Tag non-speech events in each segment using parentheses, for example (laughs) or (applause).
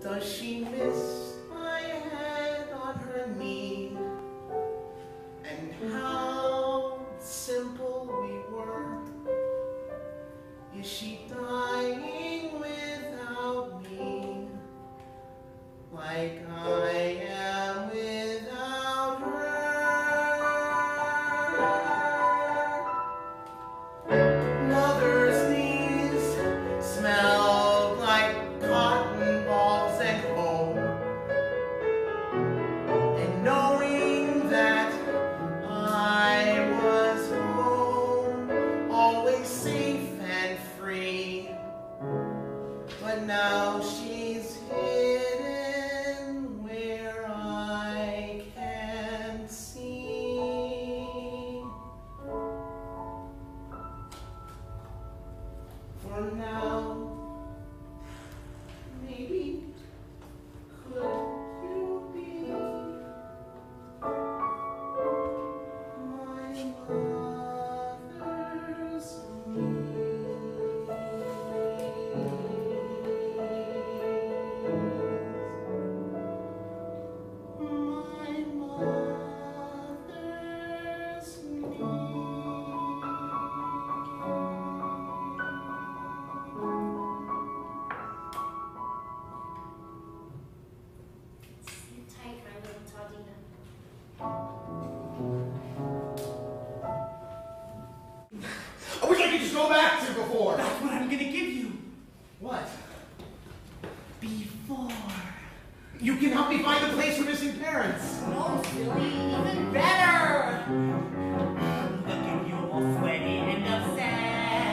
Does she miss my head on her knee? And how simple we were. Is she But now she's hidden where I can't see. For now, go back to before. That's what I'm gonna give you. What? Before. You can help me find the place for missing parents. Oh, no, silly, even better. Look at you all sweaty and upset.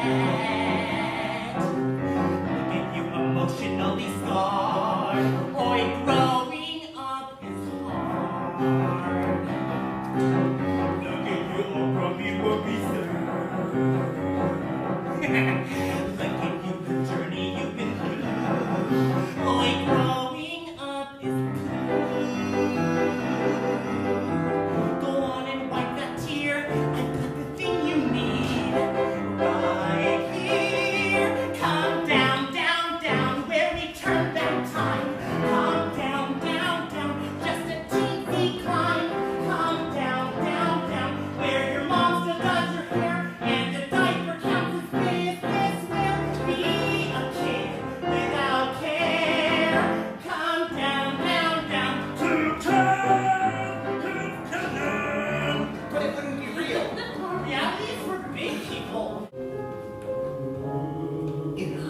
Look at you emotionally scarred. Boy,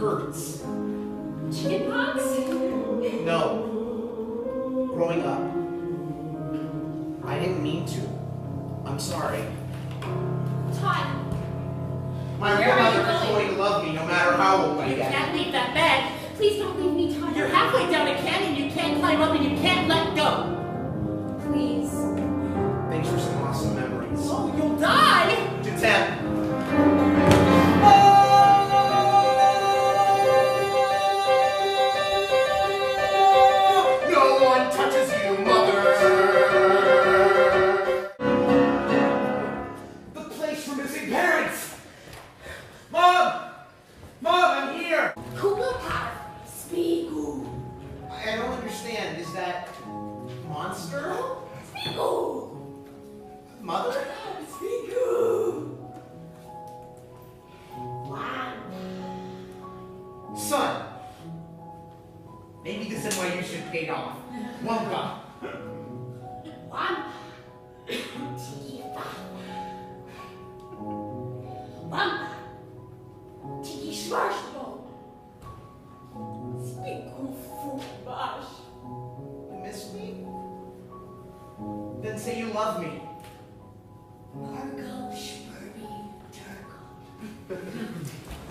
hurts. Chickenpox? No. Growing up. I didn't mean to. I'm sorry. Todd, My Where mother is going? to love me no matter how old I you can't leave that bed. Please don't leave me, Todd. You're halfway down a canyon, you can't climb up and you can't let go. One touches you, mother. The place for missing parents. Mom, mom, I'm here. Koopa Spiegel. I don't understand. Is that monster? Spiegel. Mother? Spiegel. Wow. Son. Maybe this is why you should pay off. One God. One Tiki One Tiki Schwarzbrot. Speak Kung Fu Bash. You miss me? Then say you love me. Marco Spurby Turkle. (laughs)